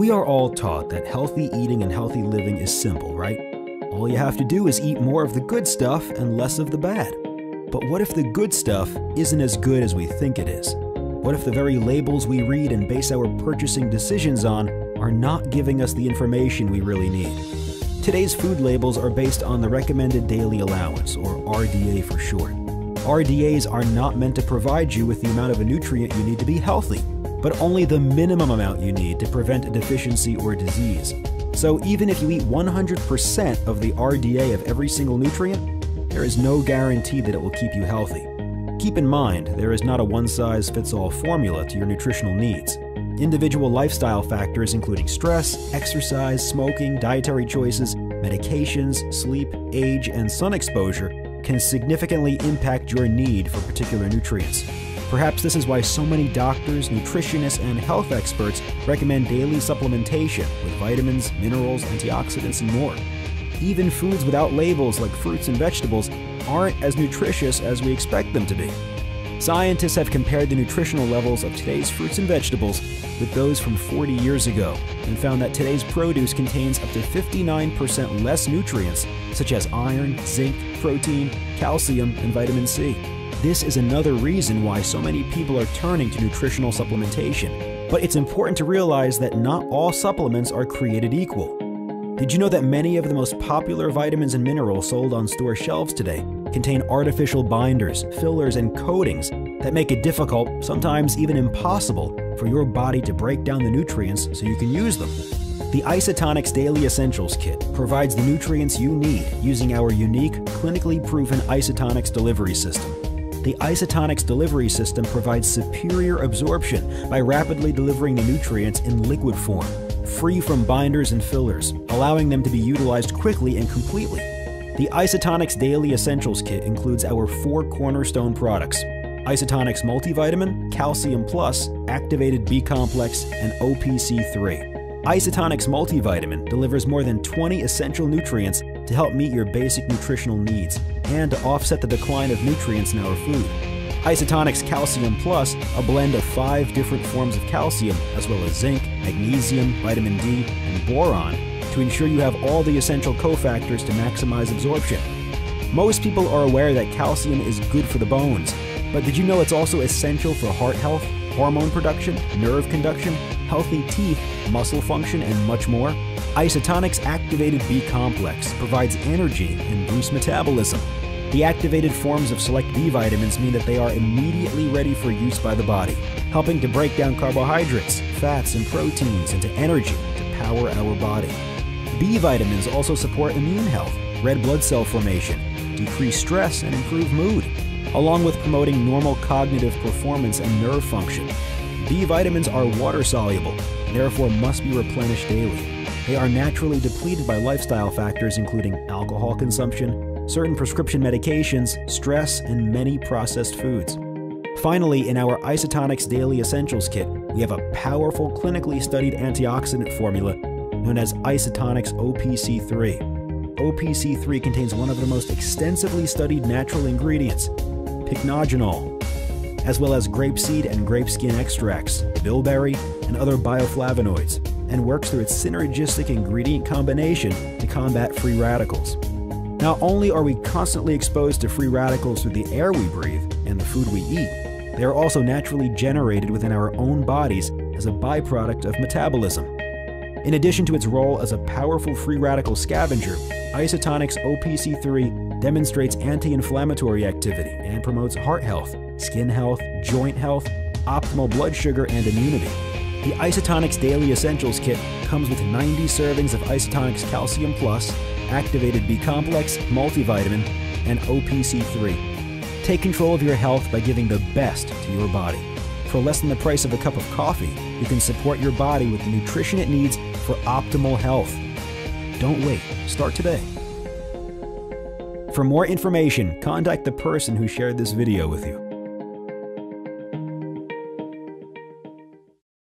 We are all taught that healthy eating and healthy living is simple, right? All you have to do is eat more of the good stuff and less of the bad. But what if the good stuff isn't as good as we think it is? What if the very labels we read and base our purchasing decisions on are not giving us the information we really need? Today's food labels are based on the Recommended Daily Allowance, or RDA for short. RDAs are not meant to provide you with the amount of a nutrient you need to be healthy but only the minimum amount you need to prevent a deficiency or disease. So even if you eat 100% of the RDA of every single nutrient, there is no guarantee that it will keep you healthy. Keep in mind, there is not a one-size-fits-all formula to your nutritional needs. Individual lifestyle factors including stress, exercise, smoking, dietary choices, medications, sleep, age, and sun exposure can significantly impact your need for particular nutrients. Perhaps this is why so many doctors, nutritionists, and health experts recommend daily supplementation with vitamins, minerals, antioxidants, and more. Even foods without labels like fruits and vegetables aren't as nutritious as we expect them to be. Scientists have compared the nutritional levels of today's fruits and vegetables with those from 40 years ago and found that today's produce contains up to 59% less nutrients such as iron, zinc, protein, calcium, and vitamin C. This is another reason why so many people are turning to nutritional supplementation. But it's important to realize that not all supplements are created equal. Did you know that many of the most popular vitamins and minerals sold on store shelves today contain artificial binders, fillers, and coatings that make it difficult, sometimes even impossible, for your body to break down the nutrients so you can use them? The Isotonix Daily Essentials Kit provides the nutrients you need using our unique, clinically proven Isotonix delivery system the Isotonix delivery system provides superior absorption by rapidly delivering the nutrients in liquid form, free from binders and fillers, allowing them to be utilized quickly and completely. The Isotonix Daily Essentials Kit includes our four cornerstone products Isotonix Multivitamin, Calcium Plus, Activated B Complex, and OPC3. Isotonix Multivitamin delivers more than 20 essential nutrients to help meet your basic nutritional needs and to offset the decline of nutrients in our food. Isotonix Calcium Plus, a blend of five different forms of calcium, as well as zinc, magnesium, vitamin D, and boron, to ensure you have all the essential cofactors to maximize absorption. Most people are aware that calcium is good for the bones, but did you know it's also essential for heart health, hormone production, nerve conduction, healthy teeth, muscle function, and much more? Isotonix Activated B Complex provides energy and boosts metabolism. The activated forms of select B vitamins mean that they are immediately ready for use by the body, helping to break down carbohydrates, fats, and proteins into energy to power our body. B vitamins also support immune health, red blood cell formation, decrease stress, and improve mood, along with promoting normal cognitive performance and nerve function. B vitamins are water soluble, therefore must be replenished daily. They are naturally depleted by lifestyle factors including alcohol consumption, certain prescription medications, stress, and many processed foods. Finally, in our Isotonix Daily Essentials Kit, we have a powerful clinically studied antioxidant formula known as Isotonix OPC3. OPC3 contains one of the most extensively studied natural ingredients, pycnogenol, as well as grapeseed and grape skin extracts, bilberry, and other bioflavonoids, and works through its synergistic ingredient combination to combat free radicals. Not only are we constantly exposed to free radicals through the air we breathe and the food we eat, they are also naturally generated within our own bodies as a byproduct of metabolism. In addition to its role as a powerful free radical scavenger, Isotonix OPC3 demonstrates anti inflammatory activity and promotes heart health, skin health, joint health, optimal blood sugar, and immunity. The Isotonix Daily Essentials Kit comes with 90 servings of Isotonix Calcium Plus, activated B complex, multivitamin, and OPC3. Take control of your health by giving the best to your body. For less than the price of a cup of coffee, you can support your body with the nutrition it needs for optimal health. Don't wait, start today. For more information, contact the person who shared this video with you.